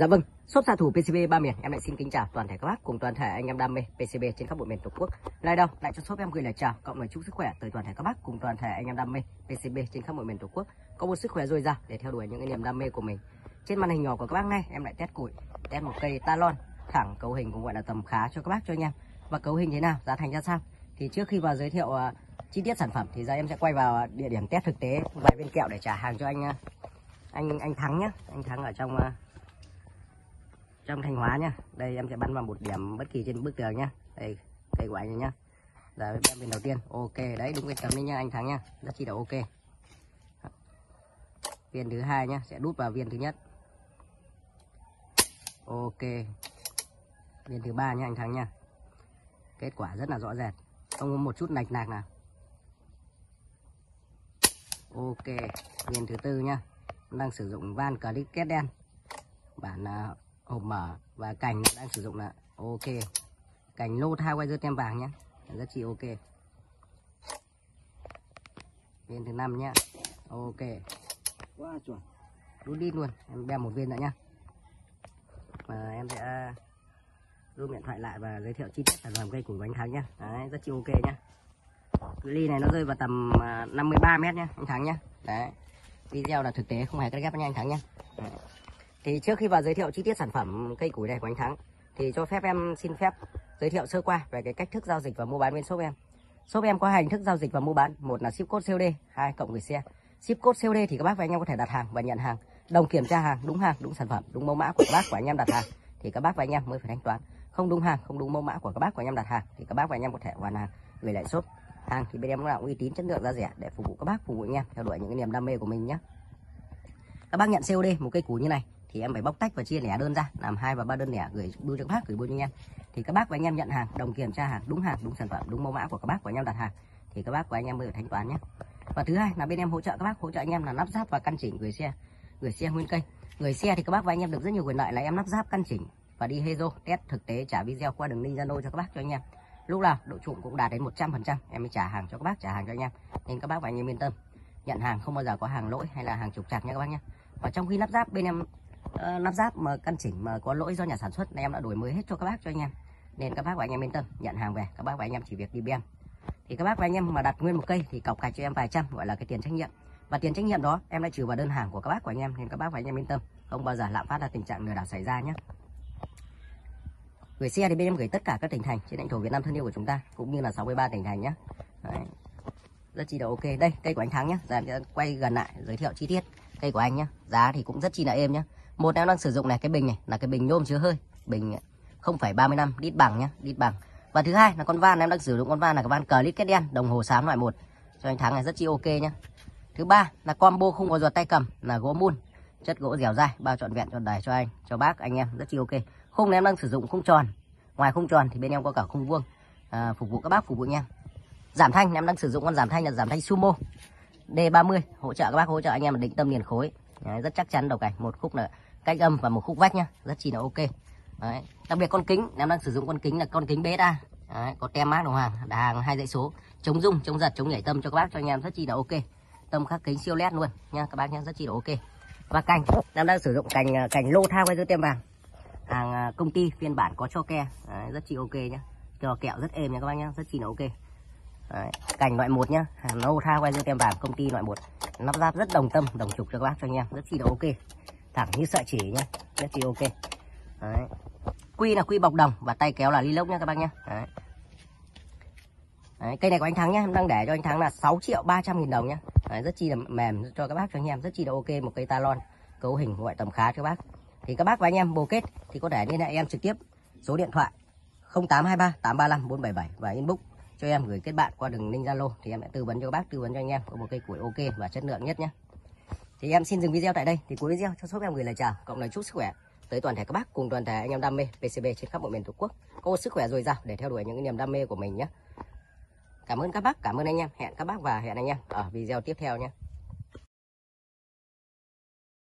Dạ vâng, shop xạ thủ PCB ba miền em lại xin kính chào toàn thể các bác cùng toàn thể anh em đam mê PCB trên khắp mọi miền tổ quốc. Lại đâu, lại cho shop em gửi lời chào cộng lời chúc sức khỏe tới toàn thể các bác cùng toàn thể anh em đam mê PCB trên khắp mọi miền tổ quốc. Có một sức khỏe dồi dào để theo đuổi những cái niềm đam mê của mình. Trên màn hình nhỏ của các bác này em lại test củi, test một cây talon thẳng cấu hình cũng gọi là tầm khá cho các bác cho anh em. Và cấu hình thế nào, giá thành ra sao? Thì trước khi vào giới thiệu uh, chi tiết sản phẩm thì giờ em sẽ quay vào địa điểm test thực tế vài viên kẹo để trả hàng cho anh uh, anh anh Thắng nhé, anh Thắng ở trong uh, trong Thanh Hóa nhá. Đây em sẽ bắn vào một điểm bất kỳ trên bức tường nhá. Đây cây của anh nhá. là em viên đầu tiên. Ok, đấy đúng cái tấm đấy nhá anh Thắng nhá. Rất chi là ok. Viên thứ hai nhá, sẽ đút vào viên thứ nhất. Ok. Viên thứ ba nhá anh Thắng nhá. Kết quả rất là rõ rệt. Không có một chút lạch nạc nào. Ok, viên thứ tư nhá. Đang sử dụng van click kết đen. Bản uh, hộp mở. Và cành đang sử dụng là ok. Cành lô thao quay dưa tem vàng nhé. Rất chi ok viên thứ năm nhá ok. Quá chuẩn. Đút đít luôn. Em bem một viên nữa nhá. Và em sẽ rút điện thoại lại và giới thiệu chi tiết sản phẩm cây củi bánh thắng nhá. Đấy rất chi ok nhá. Cự ly này nó rơi vào tầm 53 mét nhá anh thắng nhá. Đấy. Video là thực tế không hề cắt ghép nha anh thắng nhá. Đấy. Thì trước khi vào giới thiệu chi tiết sản phẩm cây củi này của anh Thắng thì cho phép em xin phép giới thiệu sơ qua về cái cách thức giao dịch và mua bán bên shop em. Shop em có hai hình thức giao dịch và mua bán, một là ship code COD, hai cộng gửi xe. Ship code COD thì các bác và anh em có thể đặt hàng và nhận hàng, đồng kiểm tra hàng, đúng hàng, đúng sản phẩm, đúng mẫu mã của các bác của anh em đặt hàng thì các bác và anh em mới phải thanh toán. Không đúng hàng, không đúng mẫu mã của các bác của anh em đặt hàng thì các bác và anh em có thể hoàn hàng gửi lại shop. Hàng thì bên em là uy tín, chất lượng giá rẻ để phục vụ các bác, phục vụ anh em theo đuổi những cái niềm đam mê của mình nhé. Các bác nhận COD một cây củi như này thì em phải bóc tách và chia lẻ đơn ra, làm hai và ba đơn lẻ, gửi bưu cho các bác, gửi bưu cho anh em. Thì các bác và anh em nhận hàng, đồng kiểm tra hàng, đúng hàng, đúng sản phẩm, đúng mẫu mã của các bác của anh em đặt hàng. Thì các bác và anh em mới được thanh toán nhé. Và thứ hai là bên em hỗ trợ các bác, hỗ trợ anh em là lắp ráp và căn chỉnh gửi xe gửi xe nguyên cây gửi xe thì các bác và anh em được rất nhiều quyền lợi là em lắp ráp, căn chỉnh và đi hezo test thực tế, trả video qua đường link zalo cho các bác, cho anh em. Lúc nào độ trụng cũng đạt đến 100% em mới trả hàng cho các bác, trả hàng cho anh em. Nên các bác và anh em yên tâm. Nhận hàng không bao giờ có hàng lỗi hay là hàng trục trặc nha các bác nhé. Và trong khi lắp ráp, bên em uh, lắp ráp mà căn chỉnh mà có lỗi do nhà sản xuất này em đã đổi mới hết cho các bác cho anh em. Nên các bác và anh em yên tâm nhận hàng về các bác và anh em chỉ việc đi bem thì các bác và anh em mà đặt nguyên một cây thì cọc cạch cho em vài trăm gọi là cái tiền trách nhiệm. Và tiền trách nhiệm đó em đã trừ vào đơn hàng của các bác của anh em nên các bác và anh em yên tâm không bao giờ lạm phát là tình trạng lừa đảo xảy ra nhé. Gửi xe thì bên em gửi tất cả các tỉnh thành trên lãnh thổ Việt Nam thân yêu của chúng ta cũng như là 63 tỉnh thành nhé. Đấy. rất chi là ok. Đây cây của anh Thắng nhé. Giờ em sẽ quay gần lại giới thiệu chi tiết cây của anh nhé. Giá thì cũng rất chi là êm nhé một em đang sử dụng này cái bình này là cái bình nhôm chứa hơi. Bình à, 0,35 lít bằng nhá lít bằng. Và thứ hai là con van em đang sử dụng con van là cái van cờ lít kết đen đồng hồ xám loại một. Cho anh Thắng này rất chi ok nhá. Thứ ba là combo không có ruột tay cầm là gỗ mun. Chất gỗ dẻo dai bao trọn vẹn trọn đầy cho anh cho bác anh em rất chi ok. Khung em đang sử dụng khung tròn. Ngoài khung tròn thì bên em có cả khung vuông à, phục vụ các bác phục vụ anh em. Giảm thanh em đang sử dụng con giảm thanh là giảm thanh sumo D30 hỗ trợ các bác hỗ trợ anh em định tâm liền khối. Đấy, rất chắc chắn đầu cảnh một khúc là cách âm và một khúc vách nhá rất chi là ok. Đấy. đặc biệt con kính em đang sử dụng con kính là con kính beta. Đấy, có tem mát đồng hàng hàng hai dãy số. Chống rung chống giật chống nhảy tâm cho các bác cho anh em rất chi là ok. Tâm khắc kính siêu led luôn nha các bác nhé rất chi là ok. Và cành em đang sử dụng cành à, cành lô thao với dưới tem vàng. Hàng à, công ty phiên bản có cho ke. Đấy, rất chi ok nhá. Cho kẹo rất êm nha các bác nhé rất chi là ok. Đấy, cành loại một nhá hàng nâu tha quay dương tem vàng công ty loại một. Lắp ráp rất đồng tâm đồng trục cho các bác cho anh em rất chi là ok thẳng như sợi chỉ nhá. Rất chi ok. Đấy. quy là quy bọc đồng và tay kéo là ly lốc nhé các bác nhá. Đấy. Đấy, cây này của anh Thắng nhá. Em đang để cho anh Thắng là 6 triệu 300 nghìn đồng nhá. Đấy, rất chi là mềm cho các bác cho anh em. Rất chi là ok một cây talon cấu hình ngoại tầm khá cho bác. Thì các bác và anh em bồ kết thì có thể liên hệ em trực tiếp. Số điện thoại 0823 835 477 và inbox cho em gửi kết bạn qua đường link Zalo thì em sẽ tư vấn cho các bác tư vấn cho anh em có một cây củi ok và chất lượng nhất nhé thì em xin dừng video tại đây. Thì cuối video cho shop em gửi lời chào. Cộng lời chúc sức khỏe tới toàn thể các bác cùng toàn thể anh em đam mê PCB trên khắp mọi miền tổ quốc. Có một sức khỏe dồi dào để theo đuổi những cái niềm đam mê của mình nhé cảm ơn các bác, cảm ơn anh em. Hẹn các bác và hẹn anh em ở video tiếp theo nhé